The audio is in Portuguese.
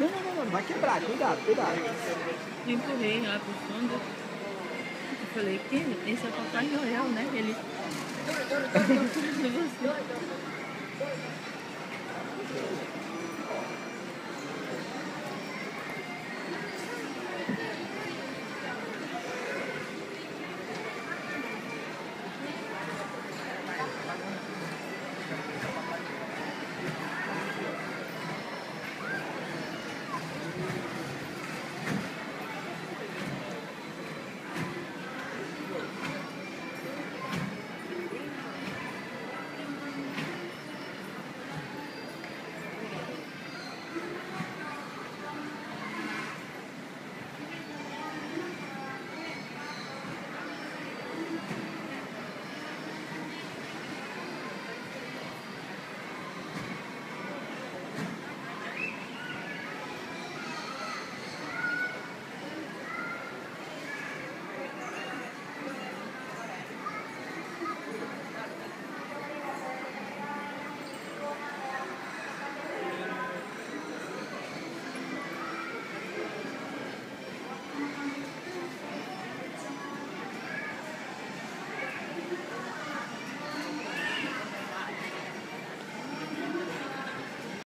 Não, não, não, não, vai quebrar, cuidado, cuidado. Eu empurrei lá pro fundo. Eu falei, que esse é o papai Noel, né? Ele.